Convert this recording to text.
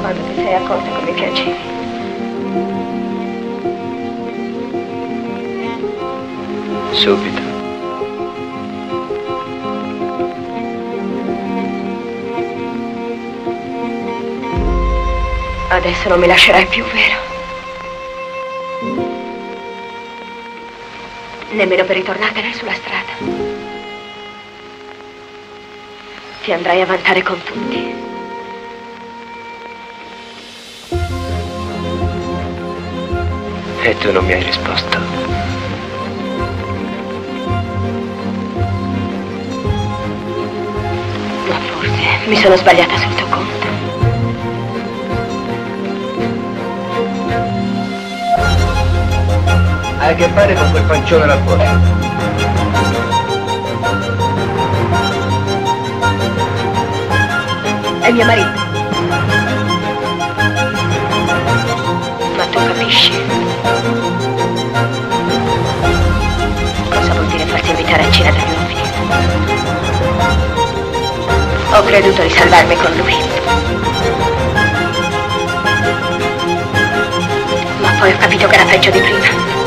Quando ti sei accorta mi piacevi? Subito. Adesso non mi lascerai più, vero? Nemmeno per ritornartene sulla strada. Ti andrai a vantare con tutti. E tu non mi hai risposto. Ma forse mi sono sbagliata sul tuo conto. Hai a che fare con quel pancione là fuori. È mio marito. Ma tu capisci? Cosa vuol dire farti invitare a cena dagli uomini? Ho creduto di salvarmi con lui. Ma poi ho capito che era peggio di prima.